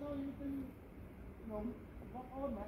thôi, nó nụm, nó ôm mà.